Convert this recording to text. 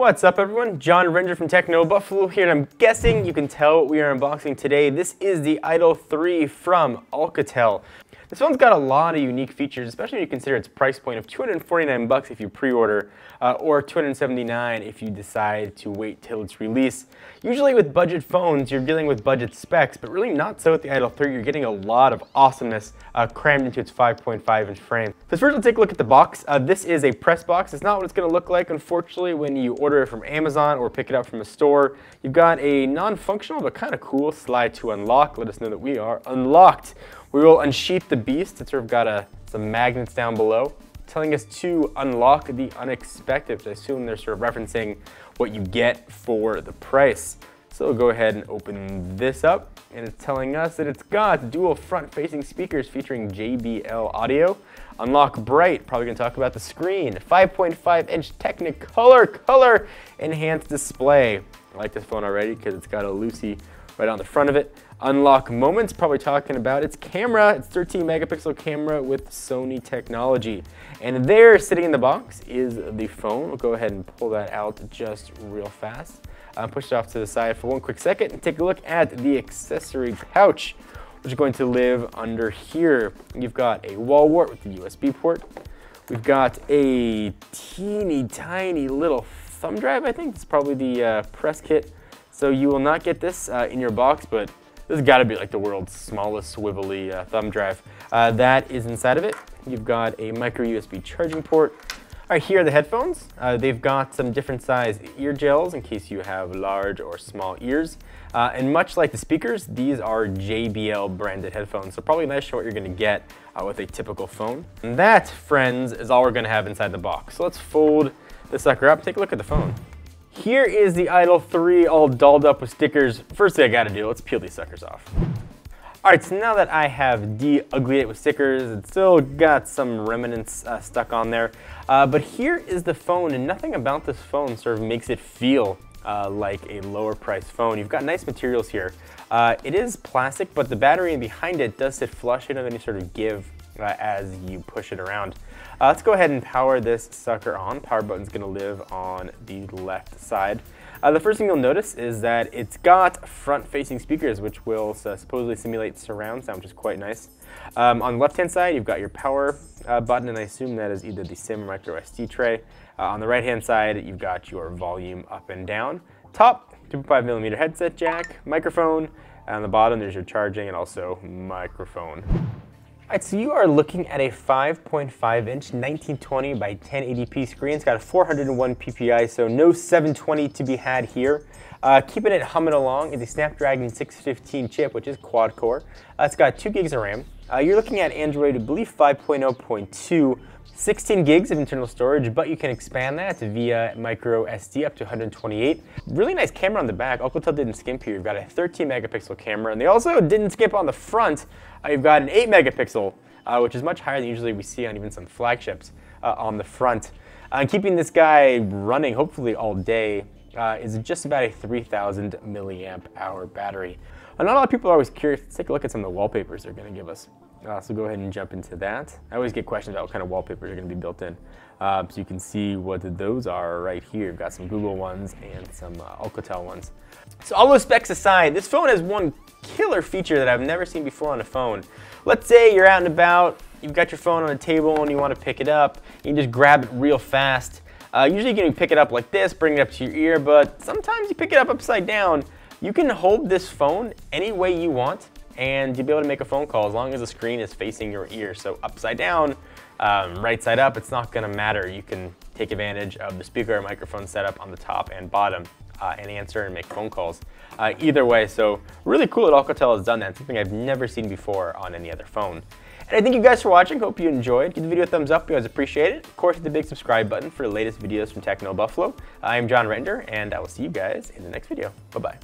What's up everyone? Jon Rettinger from TechnoBuffalo here and I'm guessing you can tell what we are unboxing today. This is the Idol 3 from Alcatel. This phone's got a lot of unique features, especially when you consider its price point of 249 bucks if you pre-order, uh, or 279 if you decide to wait till its release. Usually with budget phones, you're dealing with budget specs, but really not so with the Idol 3. You're getting a lot of awesomeness uh, crammed into its 5.5 inch frame. So first we'll take a look at the box. Uh, this is a press box. It's not what it's gonna look like, unfortunately, when you order it from Amazon or pick it up from a store. You've got a non-functional but kind of cool slide to unlock. Let us know that we are unlocked. We will unsheath the beast. It's sort of got a, uh, some magnets down below telling us to unlock the unexpected. I assume they're sort of referencing what you get for the price. So we'll go ahead and open this up and it's telling us that it's got dual front facing speakers featuring JBL audio. Unlock bright, probably gonna talk about the screen. 5.5 inch Technicolor color enhanced display. I like this phone already because it's got a Lucy right on the front of it. Unlock Moments, probably talking about its camera. It's 13 megapixel camera with Sony technology. And there, sitting in the box, is the phone. We'll go ahead and pull that out just real fast. Uh, push it off to the side for one quick second and take a look at the accessory pouch, which is going to live under here. You've got a wall wart with the USB port. We've got a teeny tiny little thumb drive, I think. It's probably the uh, press kit. So you will not get this uh, in your box, but this has got to be like the world's smallest swivelly uh, thumb drive. Uh, that is inside of it. You've got a micro USB charging port. All right, here are the headphones. Uh, they've got some different size ear gels in case you have large or small ears. Uh, and much like the speakers, these are JBL branded headphones. So probably nice to what you're gonna get uh, with a typical phone. And that, friends, is all we're gonna have inside the box. So let's fold the sucker up, take a look at the phone. Here is the Idol 3 all dolled up with stickers. First thing I gotta do, let's peel these suckers off. All right, so now that I have de-uglied it with stickers, it's still got some remnants uh, stuck on there. Uh, but here is the phone, and nothing about this phone sort of makes it feel uh, like a lower price phone. You've got nice materials here. Uh, it is plastic, but the battery behind it does sit flush. You don't have any sort of give uh, as you push it around. Uh, let's go ahead and power this sucker on. Power button's gonna live on the left side. Uh, the first thing you'll notice is that it's got front-facing speakers, which will supposedly simulate surround sound, which is quite nice. Um, on the left-hand side, you've got your power uh, button, and I assume that is either the SIM or micro SD tray. Uh, on the right-hand side, you've got your volume up and down. Top, 2.5 millimeter headset jack, microphone, and on the bottom, there's your charging and also microphone. Alright, so you are looking at a 5.5 inch 1920 by 1080p screen. It's got a 401 ppi, so no 720 to be had here. Uh, keeping it humming along is a Snapdragon 615 chip, which is quad core. Uh, it's got 2 gigs of RAM. Uh, you're looking at Android, I believe 5.0.2 16 gigs of internal storage, but you can expand that via micro SD up to 128. Really nice camera on the back. Alcatel didn't skimp here. You've got a 13 megapixel camera, and they also didn't skimp on the front. Uh, you've got an 8 megapixel, uh, which is much higher than usually we see on even some flagships uh, on the front. Uh, keeping this guy running hopefully all day uh, is just about a 3000 milliamp hour battery. And not a lot of people are always curious. Let's take a look at some of the wallpapers they're going to give us. Uh, so go ahead and jump into that. I always get questions about what kind of wallpapers are going to be built in. Uh, so you can see what those are right here. We've got some Google ones and some uh, Alcatel ones. So all those specs aside, this phone has one killer feature that I've never seen before on a phone. Let's say you're out and about, you've got your phone on a table and you want to pick it up. You can just grab it real fast. Uh, usually you can pick it up like this, bring it up to your ear, but sometimes you pick it up upside down. You can hold this phone any way you want and you'll be able to make a phone call as long as the screen is facing your ear. So upside down, um, right side up, it's not gonna matter. You can take advantage of the speaker and microphone setup on the top and bottom uh, and answer and make phone calls. Uh, either way, so really cool that Alcatel has done that. something I've never seen before on any other phone. I thank you guys for watching. Hope you enjoyed. Give the video a thumbs up. You guys appreciate it. Of course, hit the big subscribe button for the latest videos from TechnoBuffalo. I am Jon Rettinger, and I will see you guys in the next video. Bye-bye.